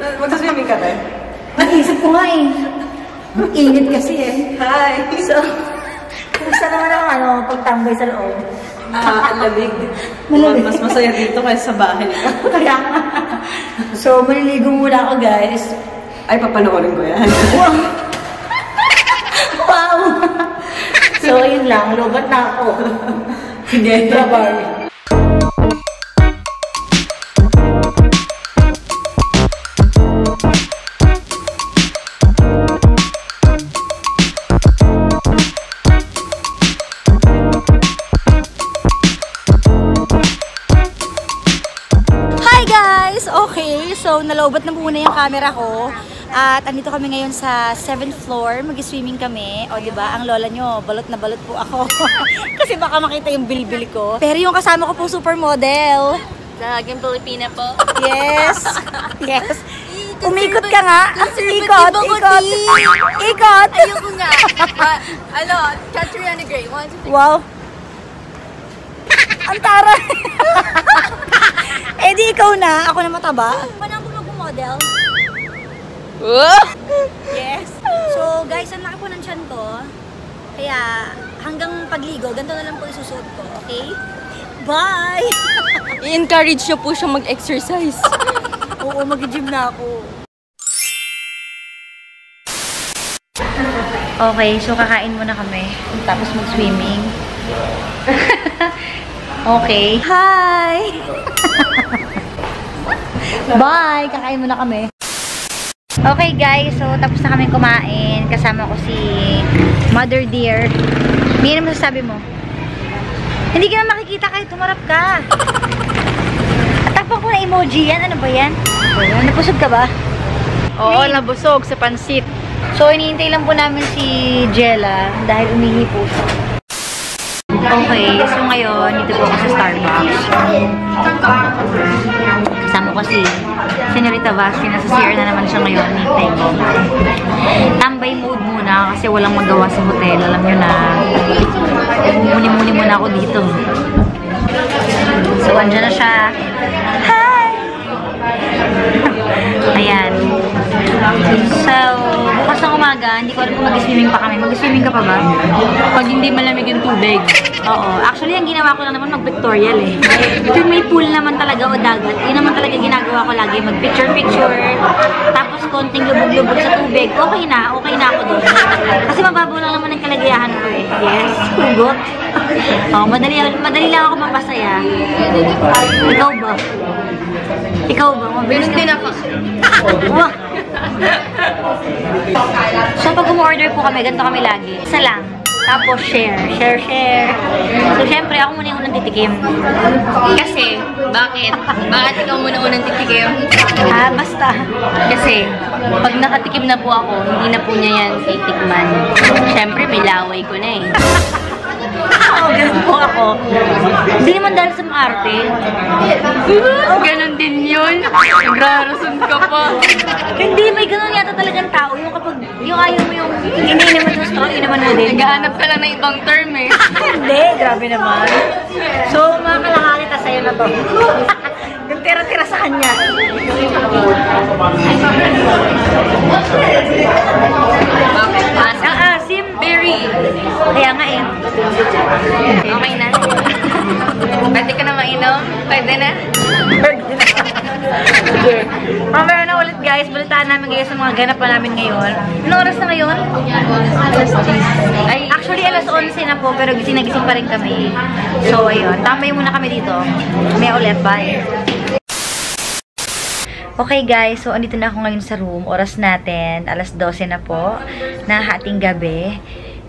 Magsaswimming ka tayo? Naisip ko nga eh. Init kasi eh. Hi! So, kumusta naman ang ano, pagtambay sa loob? Ah, ang lamig. Malamig. Mas masaya dito kaysa sa bahay. Kaya nga. So, maliligo muna ako guys. Ay, papanoorin ko yan. Wow! wow! so, yun lang. Lobat na ako. Sige. Bye-bye. Guys! Okay, so nalobat na muna yung camera ko. At andito kami ngayon sa 7th floor. Mag-swimming kami. O, di ba? Ang lola nyo, balot na balot po ako. Kasi baka makita yung bilbil ko. Pero yung kasama ko po supermodel. Lahagang Pilipina po. Yes! Yes! Umikot ka nga. Ikot, ikot. Ikot! Ayoko nga. Ba- ano, Catriona Gray. Wow! Ang taray! Eh di ikaw na. Ako na mataba. Paano ako mag-model? Yes. So, guys, ang laki po ng tiyan ko. Kaya, hanggang pagligo, ganito na lang po isusuot ko. Okay? Bye! I-encourage nyo po siyang mag-exercise. Oo, mag-gym na ako. Okay, so kakain muna kami. Tapos mag-swimming. okay. Hi! Bye! Kakain muna kami. Okay guys, so tapos na kami kumain. Kasama ko si Mother Dear. May ano masasabi mo? Hindi ka na makikita kahit tumarap ka. Tapang ko na emoji yan. Ano ba yan? Napusog ka ba? Oo, nabusog sa pansit. So, iniintay lang po namin si Jella dahil umihi po siya. Okay, so ngayon, dito po ako sa Starbucks. Kasama ko si Senorita Vasti. Nasa CR na naman siya ngayon. Hintay ko. Tambay mode muna kasi walang magawa sa hotel. Alam nyo na, muni-muni muna ako dito. So, andyan na siya. Hi! Hindi ko alam kung mag-swimming pa kami. Mag-swimming ka pa ba? Pag hindi malamig yung tubig. Oo. Actually, ang ginawa ko lang naman mag-pictorial eh. Kung may pool naman talaga o dagat, yun naman talaga ginagawa ko lagi. Mag-picture-picture, tapos konting lubog-lubog sa tubig. Okay na, okay na ako doon. Kasi mababaw lang naman ang kalagayahan ko eh. Yes, hugot. Oo, madali, madali lang ako mapasaya. Ikaw ba? Ikaw ba? Mabilis Ganun din ako. So, pag umorder po kami, ganito kami lagi. Isa lang. Tapos, share. Share, share. So, syempre, ako muna yung unang titikim. Kasi, bakit? Bakit ikaw muna unang titikim? Ah, basta. Kasi, pag nakatikim na po ako, hindi na po niya yan titikman. Siyempre, may laway ko na eh. Ganun po ako. Hindi naman dahil sa maarte. Ganon din yun. Nagrarason ka pa. Hindi, may ganun yata talagang tao. Yung kapag, yung ayaw mo yung iniinom mo yung straw, inaman mo din. Naghahanap ka lang ng ibang term eh. Hindi, grabe naman. So, mga kalahari ta sa'yo na to. yung tira-tira sa kanya. Bakit? As Berry. Kaya nga eh. Okay na? Pwede ka na mainom? Pwede na? Sige. Mamaya na ulit guys. Balitaan namin kayo sa mga ganap pa namin ngayon. Anong oras na ngayon? Alas 10. Ay, Actually, alas 11 na po, pero gising na gising pa rin kami. So, ayun. Tambay muna kami dito. May ulit. Bye. Okay guys, so andito na ako ngayon sa room. Oras natin, alas 12 na po, na hating gabi.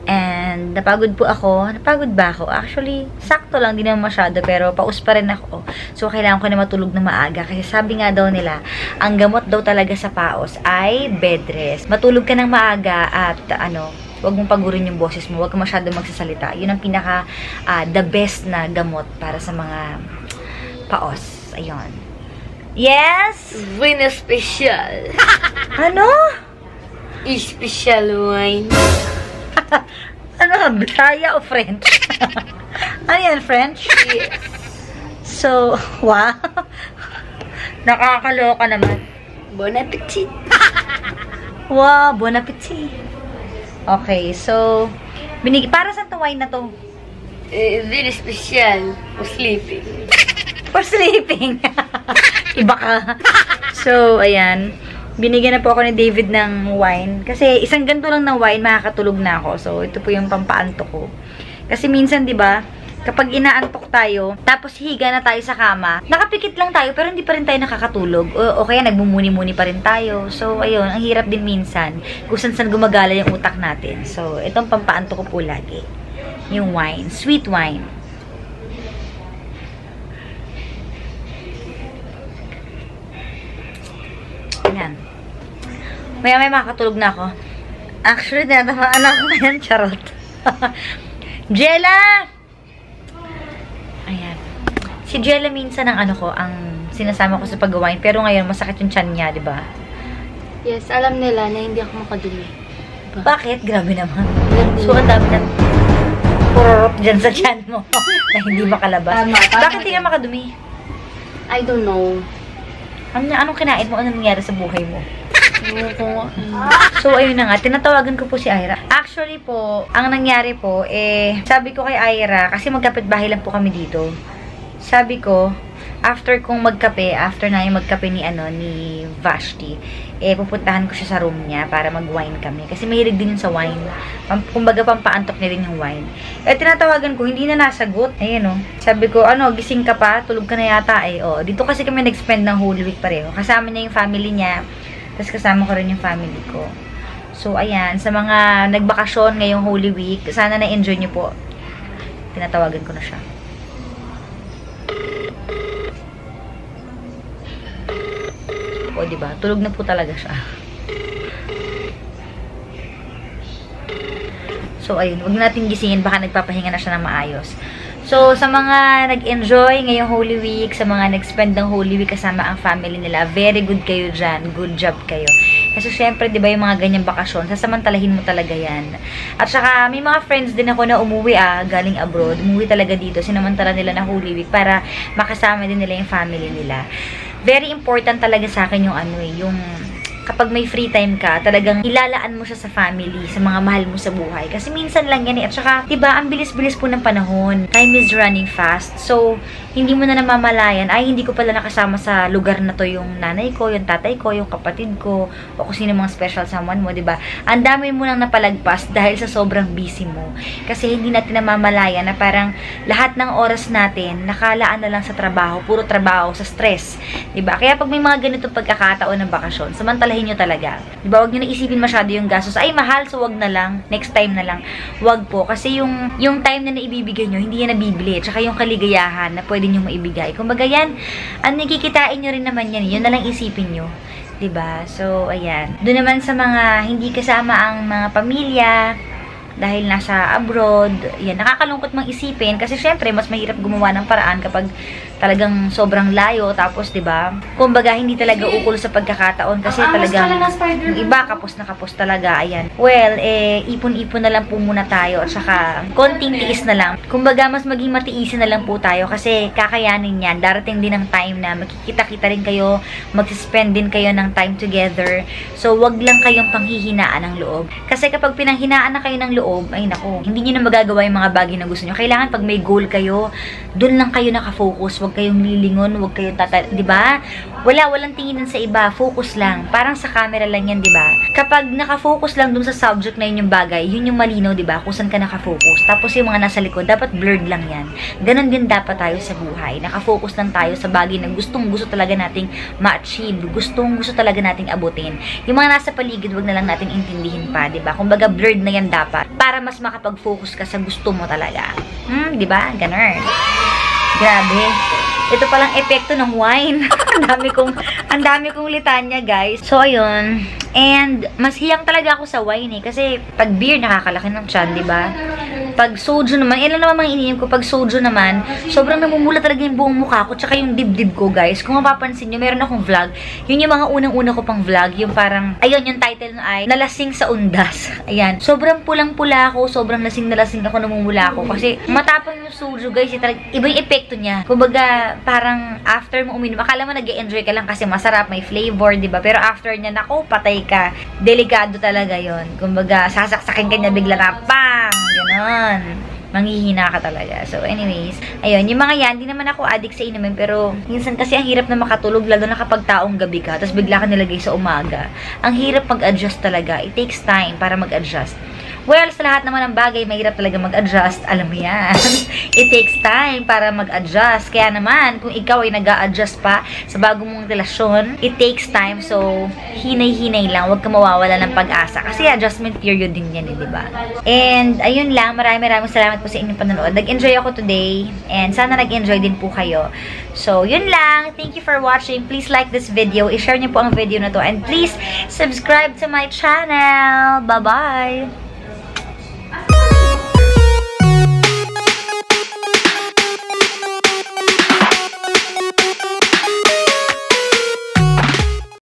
And napagod po ako. Napagod ba ako? Actually, sakto lang, di naman masyado, pero paus pa rin ako. So, kailangan ko na matulog na maaga. Kasi sabi nga daw nila, ang gamot daw talaga sa paos ay bed rest. Matulog ka ng maaga at ano, huwag mong pagurin yung boses mo, huwag ka masyado magsasalita. Yun ang pinaka ah, the best na gamot para sa mga paos. Ayun. Yes? win special. Ano? Special wine. Ano? Bisaya o French? ano yan, French? Yes. So, wow. Nakakaloka naman. Bon appetit! Wow, bon appetit. Okay, so, binig para sa to wine na to? Eh, very special for sleeping. For sleeping. Iba ka. So, ayan. Binigyan na po ako ni David ng wine. Kasi isang ganito lang na wine, makakatulog na ako. So, ito po yung pampaanto ko. Kasi minsan, di ba, kapag inaantok tayo, tapos higa na tayo sa kama, nakapikit lang tayo, pero hindi pa rin tayo nakakatulog. O, o kaya nagmumuni-muni pa rin tayo. So, ayun, ang hirap din minsan kung saan-saan gumagala yung utak natin. So, itong pampaanto ko po lagi. Yung wine. Sweet wine. Ayan. Maya may makakatulog na ako. Actually, tinatamaan ako ngayon. Charot. Jella! Ayan. Si Jella minsan ang ano ko, ang sinasama ko sa paggawain. Pero ngayon, masakit yung chan niya, di ba? Yes, alam nila na hindi ako makadumi. Bakit? Grabe naman. So, ang dami ng pururot dyan sa chan mo na hindi makalabas. Tama, tama Bakit hindi ka makadumi? I don't know. Ano, anong kinain mo? Anong nangyari sa buhay mo? So, ayun na nga. Tinatawagan ko po si Ira. Actually po, ang nangyari po, eh, sabi ko kay Ira, kasi magkapit-bahay lang po kami dito. Sabi ko, after kong magkape, after na yung magkape ni, ano, ni Vashti, eh, pupuntahan ko siya sa room niya para mag-wine kami. Kasi mahilig din yun sa wine. Kumbaga, pampaantok niya rin yung wine. Eh, tinatawagan ko, hindi na nasagot. Ayun, oh. Sabi ko, ano, gising ka pa? Tulog ka na yata, eh. Oh, dito kasi kami nag-spend ng whole week pareho. Kasama niya yung family niya. Tapos kasama ko rin yung family ko. So, ayan. Sa mga nagbakasyon ngayong Holy Week, sana na-enjoy niyo po. Tinatawagan ko na siya. O, diba? Tulog na po talaga siya. So, ayun. Huwag natin gisingin. Baka nagpapahinga na siya ng maayos. So, sa mga nag-enjoy ngayong Holy Week, sa mga nag-spend ng Holy Week kasama ang family nila, very good kayo dyan. Good job kayo. Kasi syempre, di ba yung mga ganyang bakasyon, sasamantalahin mo talaga yan. At saka, may mga friends din ako na umuwi ah, galing abroad. Umuwi talaga dito. Sinamantala nila na Holy Week para makasama din nila yung family nila. Very important talaga sa akin yung ano eh, yung kapag may free time ka, talagang ilalaan mo siya sa family, sa mga mahal mo sa buhay. Kasi minsan lang yan eh. At saka, diba, ang bilis-bilis po ng panahon. Time is running fast. So, hindi mo na namamalayan, ay, hindi ko pala nakasama sa lugar na to yung nanay ko, yung tatay ko, yung kapatid ko, o kung sino mga special someone mo, diba? Ang dami mo nang napalagpas dahil sa sobrang busy mo. Kasi hindi natin namamalayan na parang lahat ng oras natin, nakalaan na lang sa trabaho, puro trabaho, sa stress. Diba? Kaya pag may mga ganitong pagkakataon ng bakasyon, samantalahin nyo talaga. Diba? Huwag nyo na isipin masyado yung gastos. Ay, mahal, so wag na lang. Next time na lang. Wag po. Kasi yung, yung time na naibibigay nyo, hindi yan nabibili. Tsaka yung kaligayahan na pwede nyo maibigay. Kumbaga yan, ang nakikitain nyo rin naman yan. Yun na lang isipin nyo. 'di ba? So, ayan. Doon naman sa mga hindi kasama ang mga pamilya, dahil nasa abroad, yan, nakakalungkot mang isipin kasi syempre, mas mahirap gumawa ng paraan kapag talagang sobrang layo, tapos, di ba kumbaga, hindi talaga ukol sa pagkakataon kasi talagang yung iba, kapos na kapos talaga, ayan. Well, eh, ipon-ipon na lang po muna tayo at saka, konting tiis na lang. Kumbaga, mas maging matiisin na lang po tayo kasi kakayanin yan. Darating din ang time na makikita-kita rin kayo, mag-spend din kayo ng time together. So, wag lang kayong panghihinaan ng loob. Kasi kapag pinanghinaan na kayo ng loob, ay nako, hindi nyo na magagawa yung mga bagay na gusto nyo. Kailangan pag may goal kayo, dun lang kayo nakafocus. Huwag kayong lilingon, huwag kayong tata... Ba? Wala, walang tinginan sa iba. Focus lang. Parang sa camera lang yan, ba? Kapag nakafocus lang dun sa subject na yun yung bagay, yun yung malinaw, ba? Kung saan ka nakafocus. Tapos yung mga nasa likod, dapat blurred lang yan. Ganon din dapat tayo sa buhay. Nakafocus lang tayo sa bagay na gustong gusto talaga nating ma-achieve. Gustong gusto talaga nating abutin. Yung mga nasa paligid, wag na lang nating intindihin pa, di ba? Kumbaga, blurred na yan dapat. Para mas makapag-focus ka sa gusto mo talaga. Hmm, di ba? Ganon. Grabe. Ito palang epekto ng wine. ang dami kong, ang dami kong litanya, guys. So, ayun. And, mas hiyang talaga ako sa wine eh. Kasi, pag beer, nakakalaki ng chan, di ba? Pag soju naman, ilan naman mga iniinom ko, pag soju naman, sobrang namumula talaga yung buong mukha ko, tsaka yung dibdib ko, guys. Kung mapapansin nyo, meron akong vlog. Yun yung mga unang-una ko pang vlog, yung parang, ayun, yung title na ay, Nalasing sa Undas. Ayan. Sobrang pulang-pula ako, sobrang lasing na lasing ako, namumula ako. Kasi, matapang yung soju, guys, yung talagang, iba yung epekto niya. Kumbaga, parang, after mo uminom, akala mo nag enjoy ka lang kasi masarap, may flavor, di ba? Pero after niya, nako, patay ka. Delikado talaga yon Kumbaga, sasaksakin ka niya bigla na, pang! Ganon. Manghihina ka talaga. So, anyways, ayun, yung mga yan, di naman ako addict sa inumin, pero minsan kasi ang hirap na makatulog, lalo na kapag taong gabi ka, tapos bigla ka nilagay sa umaga. Ang hirap mag-adjust talaga. It takes time para mag-adjust. Well, sa lahat naman ng bagay, mahirap talaga mag-adjust. Alam mo yan. It takes time para mag-adjust. Kaya naman, kung ikaw ay nag adjust pa sa bagong mong relasyon, it takes time. So, hinay-hinay lang. Huwag ka mawawala ng pag-asa. Kasi adjustment period din yan, eh, di ba? And, ayun lang. Maraming maraming salamat po sa inyong panonood. Nag-enjoy ako today. And sana nag-enjoy din po kayo. So, yun lang. Thank you for watching. Please like this video. I-share niyo po ang video na to. And please, subscribe to my channel. Bye-bye!